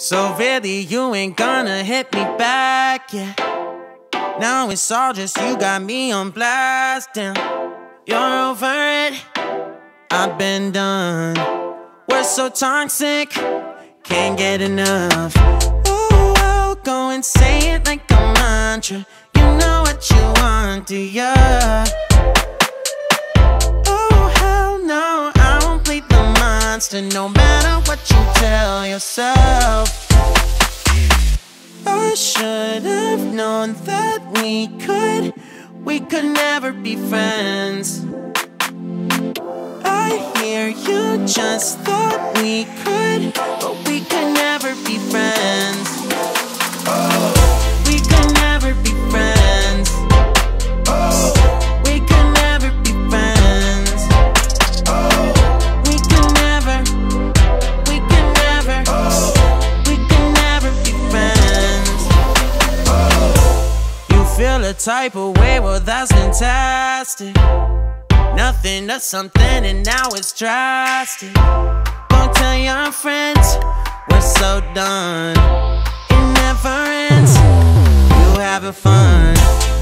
So really, you ain't gonna hit me back, yeah. Now it's all just you got me on blast, damn. You're over it, I've been done. We're so toxic, can't get enough. Ooh, go and say it like a mantra. You know what you want, do ya? Monster no matter what you tell yourself. I should have known that we could, we could never be friends. I hear you just thought we could, but we could never be friends. Type of way, well, that's fantastic. Nothing to something, and now it's drastic. Don't tell your friends we're so done. It never ends. You having fun?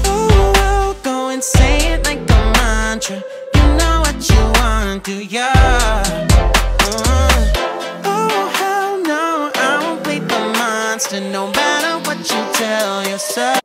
Oh, I'll go and say it like a mantra. You know what you want, do ya? Uh, oh hell no, I won't play the monster, no matter what you tell yourself.